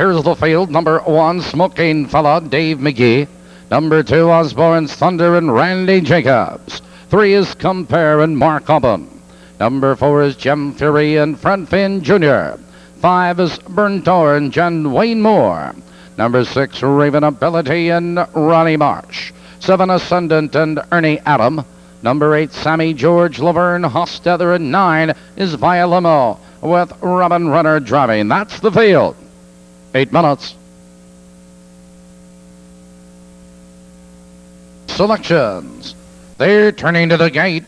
Here's the field. Number one, Smoking Fella, Dave McGee. Number two, Osborne's Thunder and Randy Jacobs. Three is Compare and Mark Oppen. Number four is Jim Fury and Fred Finn Jr. Five is Burnt Orange and Wayne Moore. Number six, Raven Ability and Ronnie Marsh. Seven, Ascendant and Ernie Adam. Number eight, Sammy George, Laverne Hostether, and nine is Via Limo with Robin Runner driving. That's the field. Eight minutes. Selections. They're turning to the gate.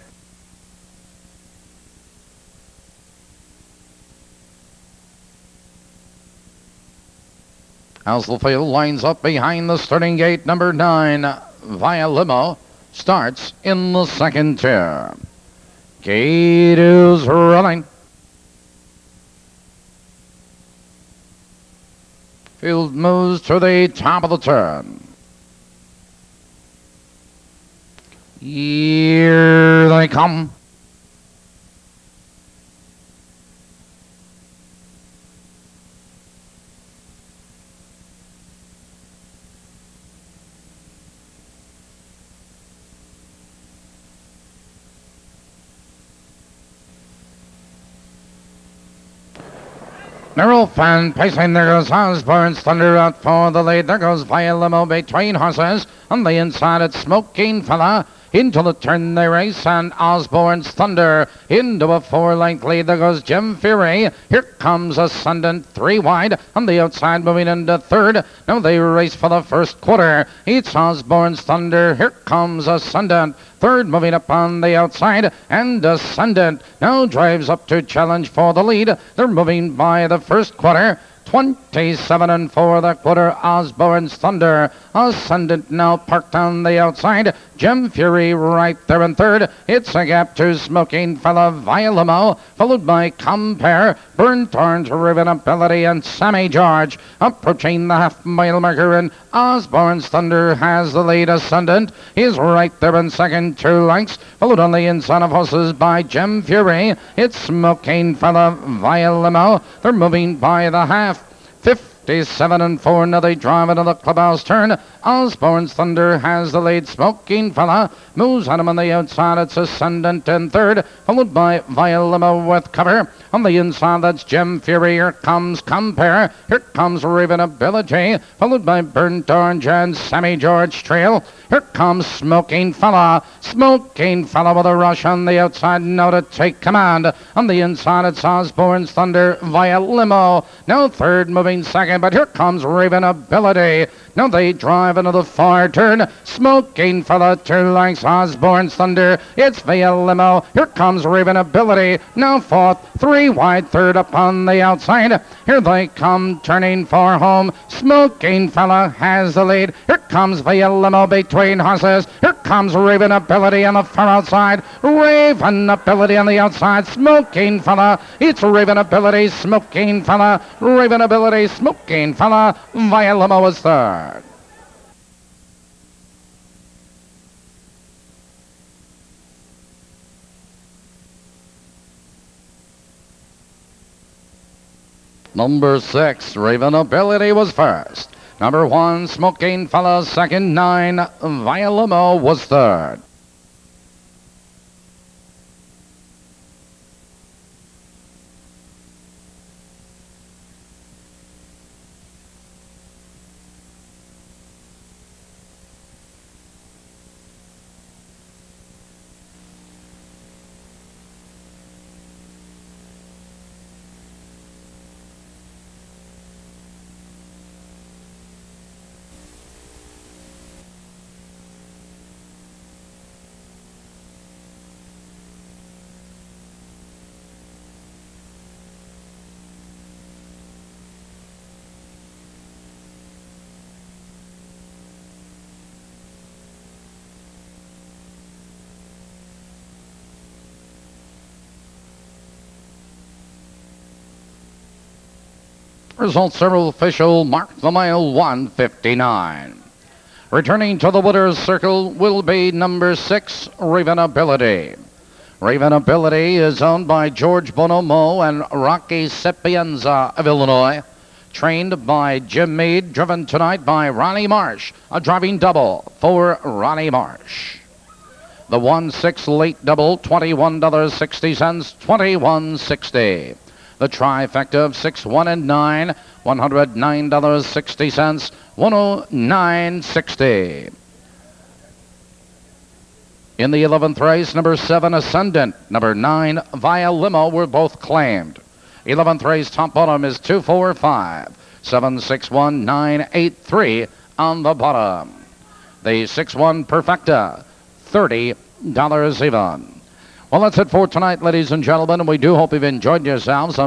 As the field lines up behind the starting gate, number nine, Via Limo, starts in the second chair. Gate is running. Field moves to the top of the turn. Here they come. Neural fan pacing. There goes Osborne's Thunder out for the lead. There goes Limo between horses. On the inside, it's Smoking Fella. Into the turn they race, and Osborne's Thunder into a four-length lead. There goes Jim Fury. Here comes Ascendant, three wide. On the outside, moving into third. Now they race for the first quarter. It's Osborne's Thunder. Here comes Ascendant. Third moving up on the outside, and Ascendant now drives up to challenge for the lead. They're moving by the first quarter. 27 and 4 the quarter Osborne's Thunder. Ascendant now parked on the outside. Jim Fury right there in third. It's a gap to Smoking Fella Via Limo, followed by Compare, Burnt Orange, Raven Ability, and Sammy George. Approaching the half mile marker, and Osborne's Thunder has the lead. Ascendant is right there in second, two lengths, followed on the inside of horses by Jim Fury. It's Smoking Fella Via Limo. They're moving by the half fifth. 57 and 4. Now they drive into the clubhouse turn. Osborne's Thunder has the lead. Smoking Fella moves on him on the outside. It's Ascendant in third, followed by Via Limo with cover. On the inside, that's Jim Fury. Here comes Compare. Here comes Raven Ability, followed by Burnt Orange and Sammy George Trail. Here comes Smoking Fella. Smoking Fella with a rush on the outside. Now to take command. On the inside, it's Osborne's Thunder via. Now third, moving second, but here comes Raven Ability. Now they drive into the far turn. Smoking Fella, two lengths, Osborne's Thunder. It's via Limo. Here comes Raven Ability. Now fourth, three wide, third upon the outside. Here they come, turning for home. Smoking Fella has the lead. Here comes via Limo between horses. Here comes Raven Ability on the far outside. Raven Ability on the outside. Smoking Fella. It's Raven Ability, Smoking Fella. Raven Ability, Smoking Fella. Via Limo is third. Number six, Raven Ability was first. Number one, Smoking Fella second. Nine, Via Limo was third. Results are official. Mark the mile 159. Returning to the winner's circle will be number six, Raven Ability. Raven Ability is owned by George Bonomo and Rocky Sapienza of Illinois. trained by Jim Mead, driven tonight by Ronnie Marsh. A driving double for Ronnie Marsh. The 1-6 late double, $21.60, 21.60. The trifecta of 6, 1, and 9, $109.60, 109.60. In the 11th race, number 7, Ascendant, number 9, Via Limo were both claimed. 11th race, top bottom is 245, 761, 983 on the bottom. The 6-1 Perfecta, $30 even. Well, that's it for tonight, ladies and gentlemen. And we do hope you've enjoyed yourselves.